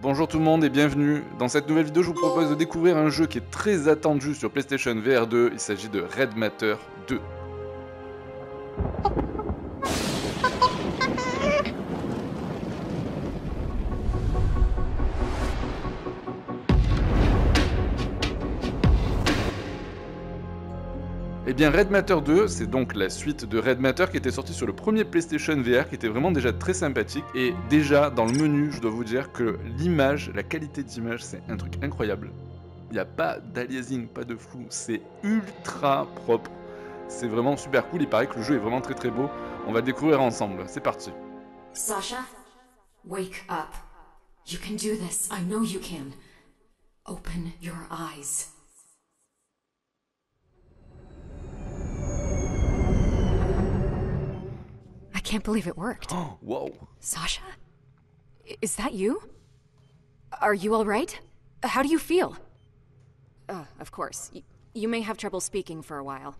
Bonjour tout le monde et bienvenue. Dans cette nouvelle vidéo, je vous propose de découvrir un jeu qui est très attendu sur PlayStation VR 2. Il s'agit de Red Matter 2. Eh bien, Red Matter 2, c'est donc la suite de Red Matter qui était sorti sur le premier PlayStation VR, qui était vraiment déjà très sympathique. Et déjà, dans le menu, je dois vous dire que l'image, la qualité d'image, c'est un truc incroyable. Il n'y a pas d'aliasing, pas de flou, c'est ultra propre. C'est vraiment super cool, il paraît que le jeu est vraiment très très beau. On va le découvrir ensemble, c'est parti. Sasha, wake up. You can do this. I know you can. Open your eyes. Can't believe it worked. Oh whoa. Sasha? Is that you? Are you alright? How do you feel? Uh, of course. Y- you may have trouble speaking for a while.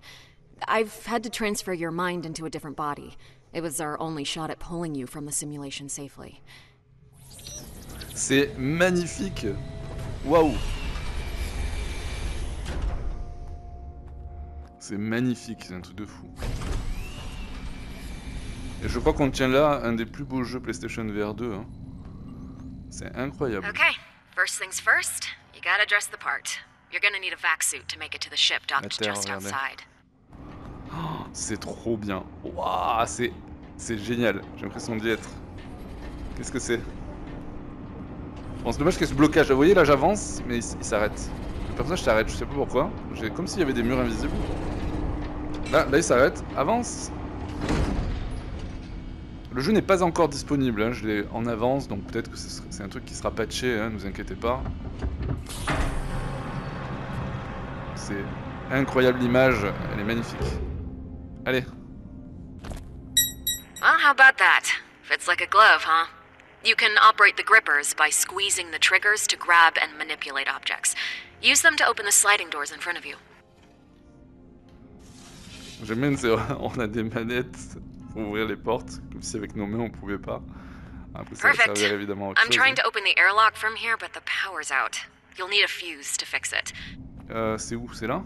I've had to transfer your mind into a different body. It was our only shot at pulling you from the simulation safely. C'est magnifique Waouh C'est magnifique, c'est un truc de fou. Et je crois qu'on tient là un des plus beaux jeux PlayStation VR 2. hein. C'est incroyable. Okay, first things first, you gotta dress the part. You're gonna need a vac suit to make it to the ship docked just outside. C'est trop bien. Waouh, c'est c'est génial. J'ai l'impression d'y être. Qu'est-ce que c'est? Bon, c'est dommage qu'il y ait ce blocage. Vous voyez, là, j'avance, mais il s'arrête. Le personnage s'arrête, je sais pas pourquoi. J'ai comme s'il y avait des murs invisibles. Là, là, il s'arrête. Avance. Le jeu n'est pas encore disponible. hein, Je l'ai en avance, donc peut-être que c'est un truc qui sera patché. Hein, ne vous inquiétez pas. C'est incroyable l'image. Elle est magnifique. Allez. Well, how about that? Fits like a glove, huh? You can operate the grippers by squeezing the triggers to grab and manipulate objects. Use them to open the sliding doors in front of you. J'aime bien, c'est on a des manettes pour ouvrir les portes, comme si avec nos mains on pouvait pas. Après ça Perfect. servir évidemment à autre I'm chose. trying to open the airlock from here, but the power's out. You'll need a fuse to fix it. Euh, c'est où? C'est là?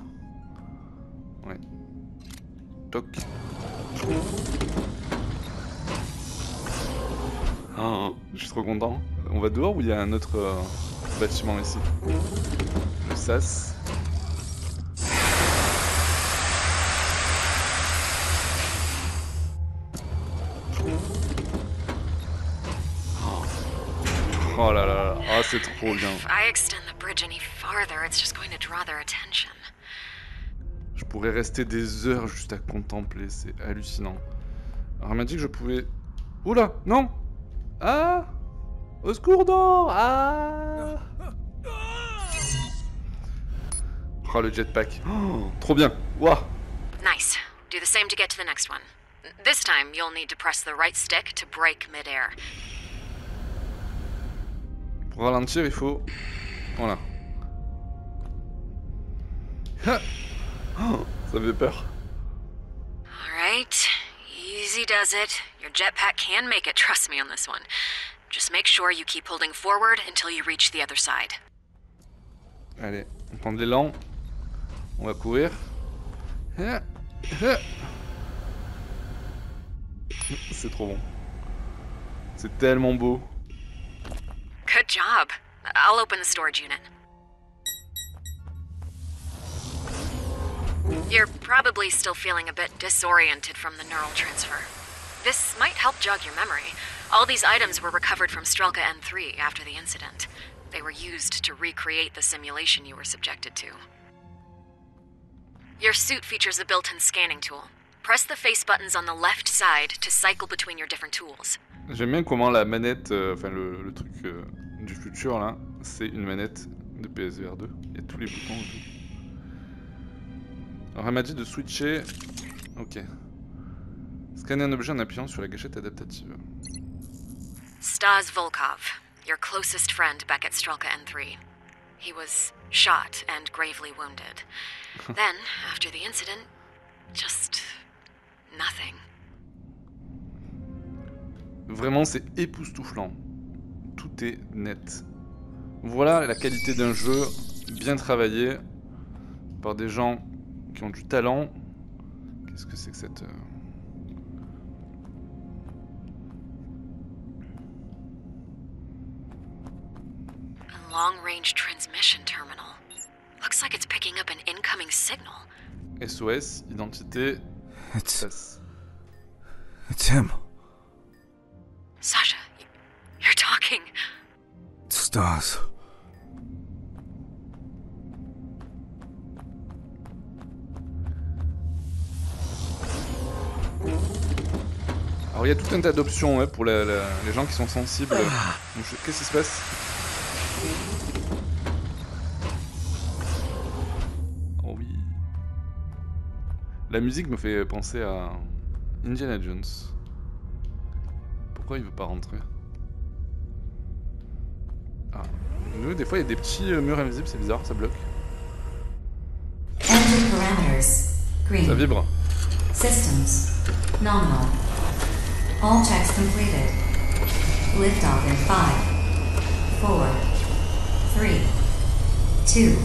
Ouais. Toc. Ah, je suis trop content. On va dehors ou il y a un autre euh, bâtiment ici? Le SAS. Oh là là là, ah c'est trop bien. If I extend the bridge any farther, it's just going to draw their attention. Je pourrais rester des heures juste à contempler, c'est hallucinant. Alors, elle m'a dit que je pouvais. Oula, non Ah Au secours d'or Ah Oh le jetpack. Oh, trop bien. Waouh Nice. Do the same to get to the next one. This time, you'll need to press the right stick to break midair. Pour ralentir, il faut. Voilà. Oh, ça fait peur. Alright, easy does it. Your jetpack can make it, trust me on this one. Just make sure you keep holding forward until you reach the other side. Allez, on prend de l'élan. On va courir. C'est trop bon. C'est tellement beau. Good job. I'll open the storage unit. You're probably still feeling a bit disoriented from the neural transfer. This might help jog your memory. All these items were recovered from Strelka N3 after the incident. They were used to recreate the simulation you were subjected to. Your suit features a built in scanning tool. Press the face buttons on the left side to cycle between your different tools. J'aime bien comment la manette, euh, enfin le, le truc euh, du futur là, c'est une manette de PSVR 2. Il y a tous les boutons. Alors elle m'a dit de switcher. Ok. Scanner un objet en appuyant sur la gâchette adaptative. Stas Volkov, your closest friend back at Strelka N3. He was shot and gravely wounded. then, after the incident, just nothing. Vraiment, c'est époustouflant. Tout est net. Voilà la qualité d'un jeu bien travaillé par des gens qui ont du talent. Qu'est-ce que c'est que cette... euh, A long-range transmission terminal. Looks like it's picking up an incoming signal. SOS, identité, It's it's him. Sasha, you're talking. Stas. Alors il y a tout un tas d'options ouais, pour la- la- les gens qui sont sensibles. Je- Qu'est-ce qui se passe? Oh oui. La musique me fait penser à Indiana Jones. Pourquoi il veut pas rentrer Ah. Nous, des fois, il y a des petits euh, murs invisibles, c'est bizarre, ça bloque. Ça vibre. Systems. Nominal. All checks completed. Liftoff in five, four, three, two,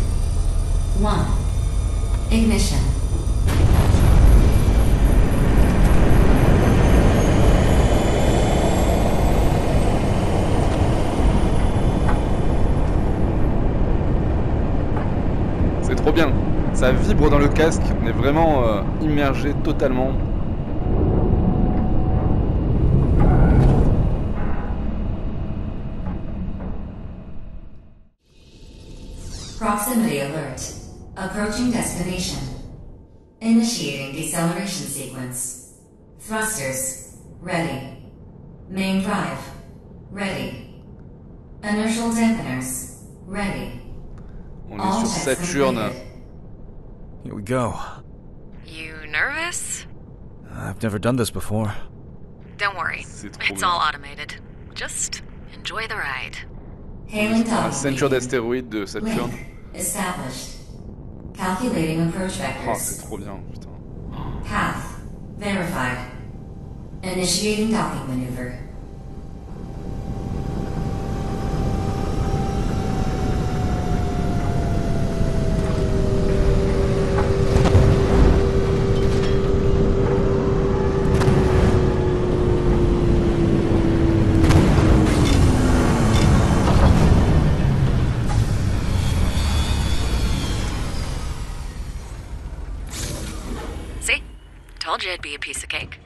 one. Ignition. C'est trop bien. Ça vibre dans le casque. On est vraiment euh, immergé totalement. Proximity alert. Approaching destination. Initiating deceleration sequence. Thrusters. Ready. Main drive. Ready. Inertial dampeners. Ready. On est All sur Saturne. Here we go. You nervous? I've never done this before. Don't worry. It's all automated. Just enjoy the ride. La ceinture d'astéroïdes de Saturne. Established. Calculating approach Oh, c'est vectors. trop bien, putain. Path verified. Initiating docking maneuver. Be a piece of cake.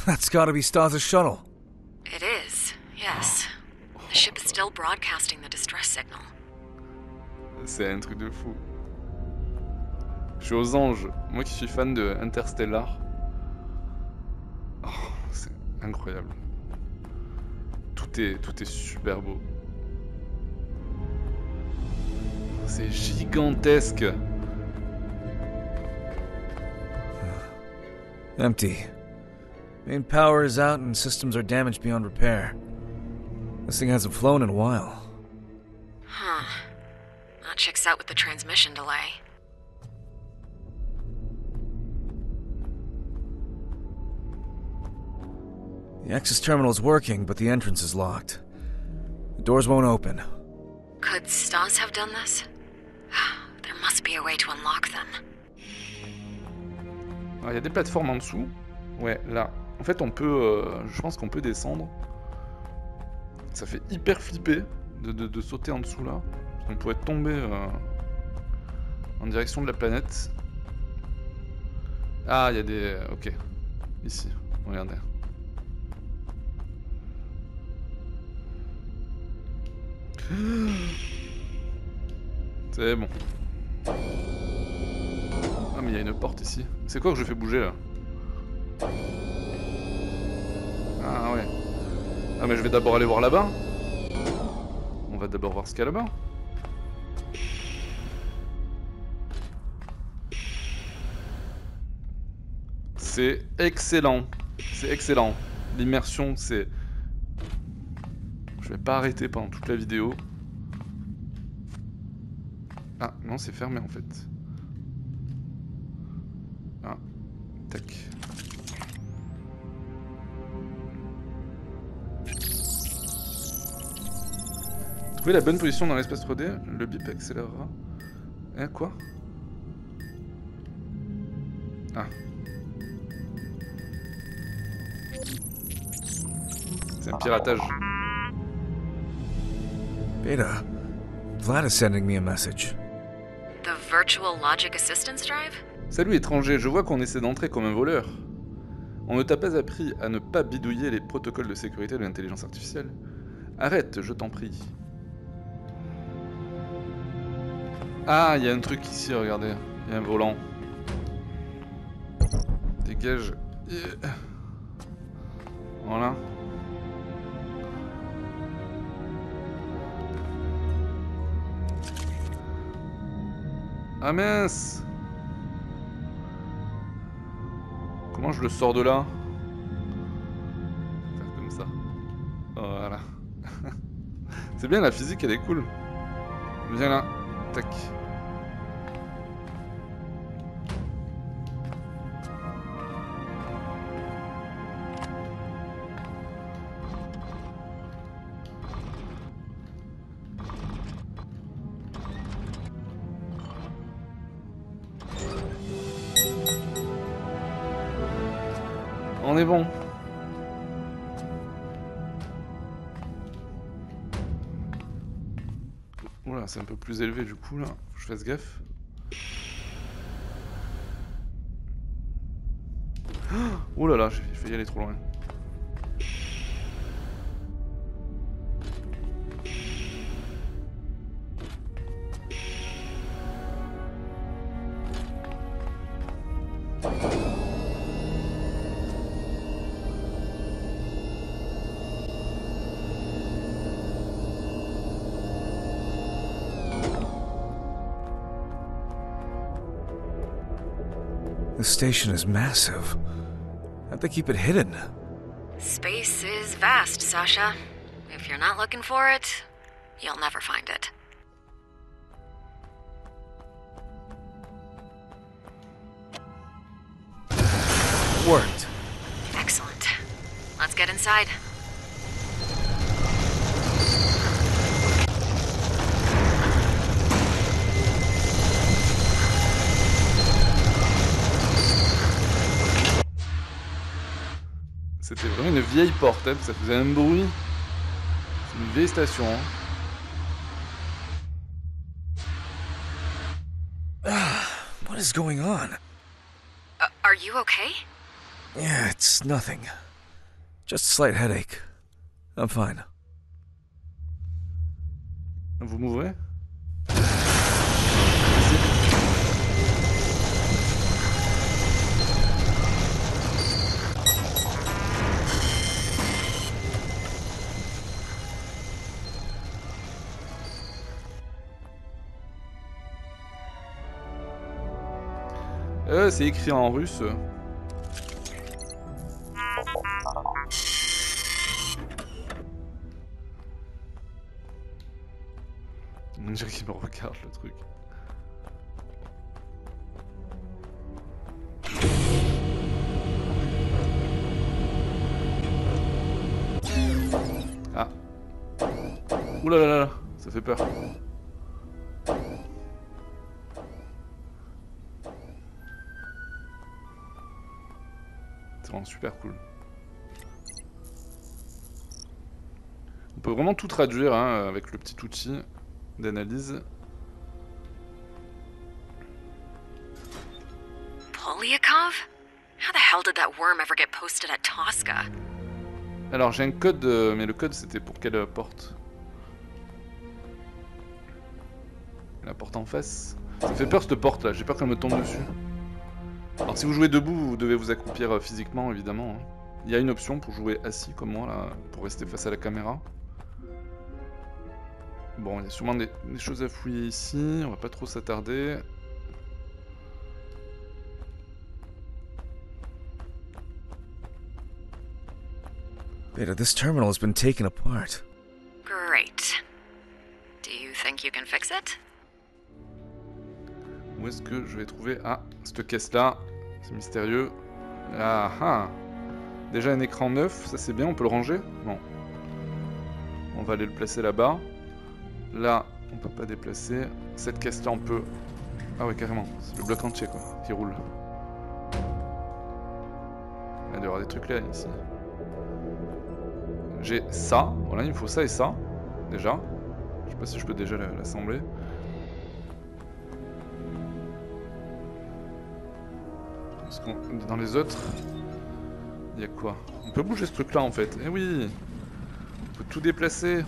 That's gotta be Stas' shuttle. It is, yes. The ship is still broadcasting the distress signal. C'est un truc de fou. Je suis aux anges. Moi qui suis fan de Interstellar. Oh, c'est incroyable. Tout est, tout est super beau. C'est gigantesque. Ah. Empty. Main power is out and systems are damaged beyond repair. This thing hasn't flown in a while. Huh. That checks out with the transmission delay. The access terminal is working, but the entrance is locked. The doors won't open. Could Stas have done this? There must be a way to unlock them. Alors, il y a des plateformes en dessous. Ouais, là. En fait, on peut. euh, je pense qu'on peut descendre. Ça fait hyper flipper de, de- de sauter en dessous là. On pourrait tomber euh, en direction de la planète. Ah, il y a des. Ok. Ici. Regardez. C'est bon. Ah mais il y a une porte ici. C'est quoi que je fais bouger là Ah ouais. Ah mais je vais d'abord aller voir là-bas. On va d'abord voir ce qu'il y a là-bas. C'est excellent. C'est excellent. L'immersion, c'est... Vais pas arrêter pendant toute la vidéo. Ah non, c'est fermé en fait. Ah, tac. Trouver la bonne position dans l'espace 3D, le bip accélérera. Hein, quoi? Ah. C'est un piratage. Beta, Vlad is sending me a message. The virtual logic assistance drive? Salut étranger, je vois qu'on essaie d'entrer comme un voleur. On ne t'a pas appris à ne pas bidouiller les protocoles de sécurité de l'intelligence artificielle Arrête, je t'en prie. Ah, il y a un truc ici, regardez. Il y a un volant. Dégage. Euh. Voilà. Ah mince Comment je le sors de là Faire comme ça. Voilà. C'est bien, la physique, elle est cool. Viens là. Tac. On est bon. Oula, c'est un peu plus élevé du coup là. Faut que je fasse gaffe. Oh là là, j'ai failli aller trop loin. Station is massive. How'd they keep it hidden? Space is vast, Sasha. If you're not looking for it, you'll never find it. Worked. Excellent. Let's get inside. Vieille porte, hein, ça faisait un bruit. C'est une vieille station. hein. What is going on? Uh, are you okay? Yeah, it's nothing. Just a slight headache. I'm fine. Vous m'ouvrez? Euh, c'est écrit en russe. On qu'il me regarde le truc. Ah. Ouh là là là, ça fait peur. Vraiment super cool. On peut vraiment tout traduire hein, avec le petit outil d'analyse. Polyakov? How the hell did that worm ever get posted at Tosca? Alors j'ai un code, euh, mais le code c'était pour quelle porte? La porte en face Ça fait peur cette porte là, j'ai peur qu'elle me tombe dessus. Alors si vous jouez debout, vous devez vous accroupir euh, physiquement évidemment. hein. Il y a une option pour jouer assis comme moi là, pour rester face à la caméra. Bon, il y a sûrement des, des choses à fouiller ici, on va pas trop s'attarder. Beta, this terminal has been taken apart. Great. Do you think you can fix it? Où est-ce que je vais trouver? Ah, cette caisse là. C'est mystérieux. Ah ah Déjà un écran neuf, ça c'est bien, on peut le ranger? Non. On va aller le placer là-bas. Là, on peut pas déplacer. Cette caisse là, on peut... Ah ouais, carrément. C'est le bloc entier, quoi, qui roule. Il doit y avoir des trucs là, ici. J'ai ça. Voilà, il me faut ça et ça. Déjà. Je sais pas si je peux déjà l'assembler. Parce qu'on dans les autres, il y a quoi? On peut bouger ce truc là en fait. Eh oui On peut tout déplacer.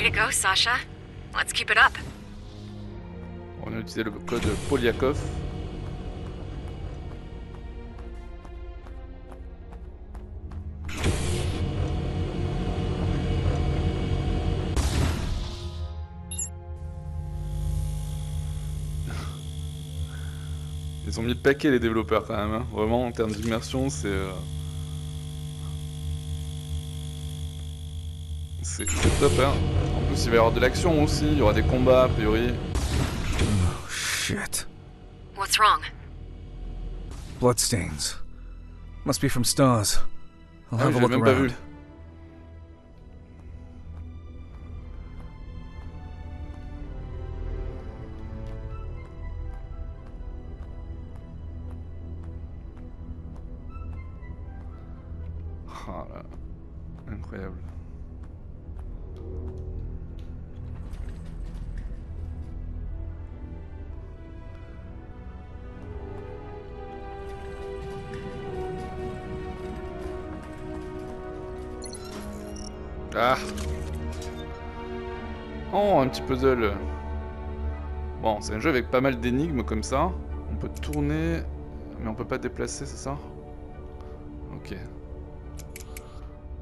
Way to go, Sasha. Let's keep it up. On a utilisé le code Polyakov. Ils ont mis le paquet les développeurs quand même, hein. vraiment en termes d'immersion c'est... euh, C'est c'est top hein. Plus il va y avoir de l'action aussi, il y aura des combats a priori. Oh, shit. What's wrong? Bloodstains. Must be from stars. I'll Ah, have je a look même pas around. vu. Ah Oh, un petit puzzle. Bon, c'est un jeu avec pas mal d'énigmes comme ça. On peut tourner, mais on peut pas déplacer, c'est ça? Ok.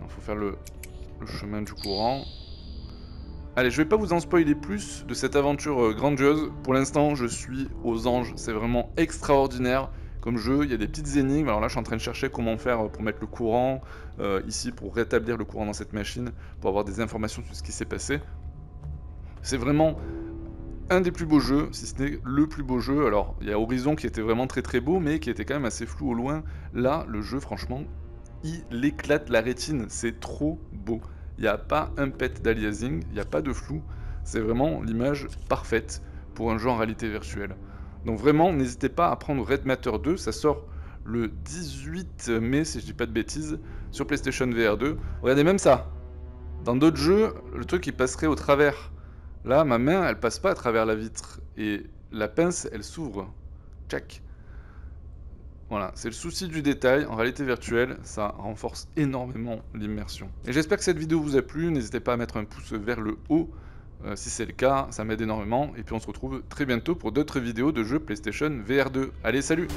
Il faut faire le, le chemin du courant. Allez, je vais pas vous en spoiler plus de cette aventure euh, grandiose. Pour l'instant, je suis aux anges. C'est vraiment extraordinaire comme jeu. Il y a des petites énigmes. Alors là, je suis en train de chercher comment faire euh, pour mettre le courant euh, ici, pour rétablir le courant dans cette machine, pour avoir des informations sur ce qui s'est passé. C'est vraiment un des plus beaux jeux, si ce n'est le plus beau jeu. Alors, il y a Horizon qui était vraiment très très beau, mais qui était quand même assez flou au loin. Là, le jeu, franchement, il éclate la rétine. C'est trop beau. Il n'y a pas un pet d'aliasing, il n'y a pas de flou. C'est vraiment l'image parfaite pour un jeu en réalité virtuelle. Donc vraiment, n'hésitez pas à prendre Red Matter 2, ça sort le 18 mai, si je dis pas de bêtises, sur PlayStation VR 2. Regardez même ça. Dans d'autres jeux, le truc il passerait au travers. Là, ma main, elle passe pas à travers la vitre. Et la pince, elle s'ouvre. Tchac. Voilà, c'est le souci du détail. En réalité virtuelle, ça renforce énormément l'immersion. Et j'espère que cette vidéo vous a plu. N'hésitez pas à mettre un pouce vers le haut. Euh, si c'est le cas, ça m'aide énormément. Et puis on se retrouve très bientôt pour d'autres vidéos de jeux PlayStation VR 2. Allez, salut